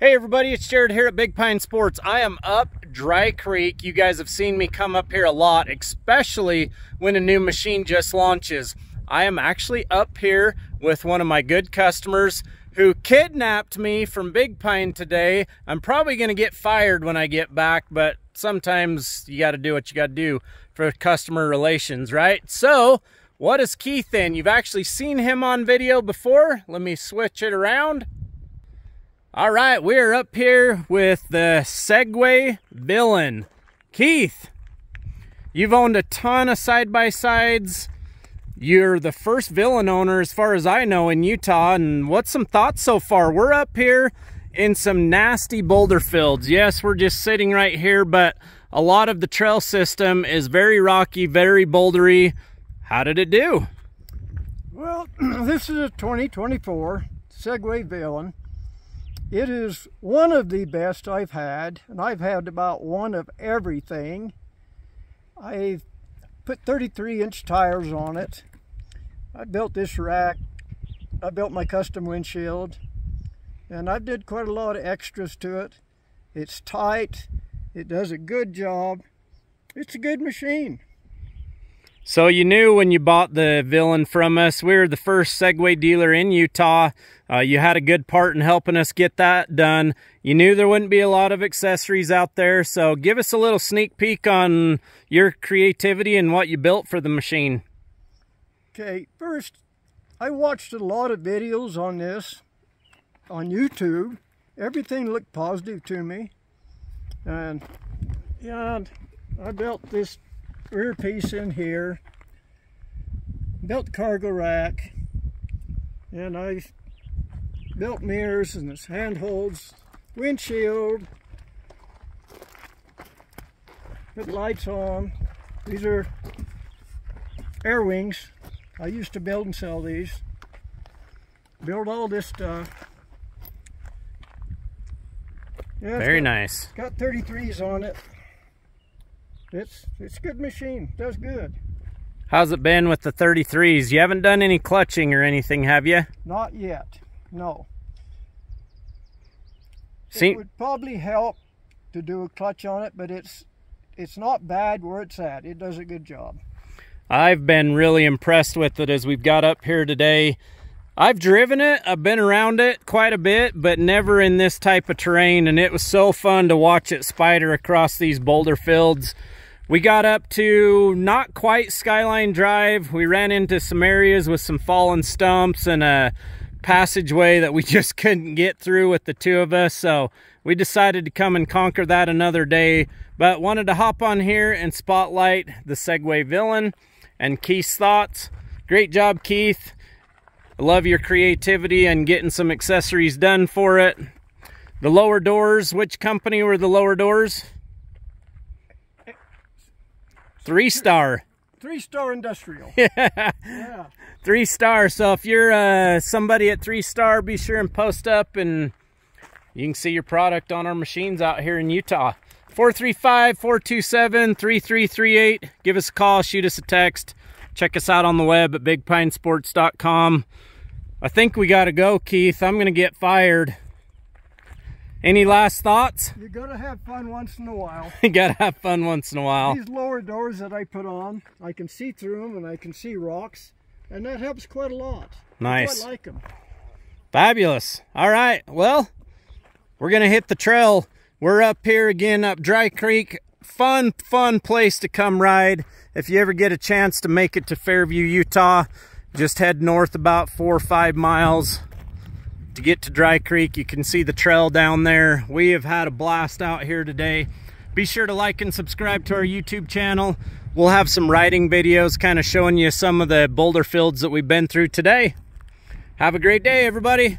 Hey everybody, it's Jared here at Big Pine Sports. I am up Dry Creek. You guys have seen me come up here a lot, especially when a new machine just launches. I am actually up here with one of my good customers who kidnapped me from Big Pine today. I'm probably going to get fired when I get back, but sometimes you got to do what you got to do for customer relations, right? So, what is Keith in? You've actually seen him on video before. Let me switch it around. All right, we're up here with the Segway Villain. Keith, you've owned a ton of side-by-sides. You're the first Villain owner, as far as I know, in Utah. And what's some thoughts so far? We're up here in some nasty boulder fields. Yes, we're just sitting right here, but a lot of the trail system is very rocky, very bouldery. How did it do? Well, this is a 2024 Segway Villain. It is one of the best I've had, and I've had about one of everything. I put 33 inch tires on it. I built this rack. I built my custom windshield. And I did quite a lot of extras to it. It's tight. It does a good job. It's a good machine. So you knew when you bought the Villain from us, we were the first Segway dealer in Utah. Uh, you had a good part in helping us get that done. You knew there wouldn't be a lot of accessories out there. So give us a little sneak peek on your creativity and what you built for the machine. Okay, first, I watched a lot of videos on this on YouTube. Everything looked positive to me. And yeah, I built this rear piece in here, built cargo rack, and I built mirrors and this handholds, windshield, put lights on. These are air wings. I used to build and sell these. Build all this stuff. Yeah, Very got, nice. Got 33s on it it's it's a good machine. Does good. How's it been with the 33s? You haven't done any clutching or anything, have you? Not yet. No. See, it would probably help to do a clutch on it, but it's it's not bad where it's at. It does a good job. I've been really impressed with it as we've got up here today. I've driven it, I've been around it quite a bit, but never in this type of terrain, and it was so fun to watch it spider across these boulder fields. We got up to not quite Skyline Drive. We ran into some areas with some fallen stumps and a passageway that we just couldn't get through with the two of us. So we decided to come and conquer that another day. But wanted to hop on here and spotlight the Segway Villain and Keith's thoughts. Great job, Keith. I love your creativity and getting some accessories done for it. The lower doors, which company were the lower doors? Three star. Three star industrial. yeah. Three star. So if you're uh, somebody at three star, be sure and post up and you can see your product on our machines out here in Utah. 435-427-3338. Give us a call, shoot us a text. Check us out on the web at bigpinesports.com. I think we got to go, Keith. I'm going to get fired. Any last thoughts? You gotta have fun once in a while. you gotta have fun once in a while. These lower doors that I put on, I can see through them and I can see rocks, and that helps quite a lot. Nice. I like them. Fabulous. All right, well, we're gonna hit the trail. We're up here again, up Dry Creek. Fun, fun place to come ride. If you ever get a chance to make it to Fairview, Utah, just head north about four or five miles to get to Dry Creek. You can see the trail down there. We have had a blast out here today. Be sure to like and subscribe to our YouTube channel. We'll have some riding videos kind of showing you some of the boulder fields that we've been through today. Have a great day, everybody.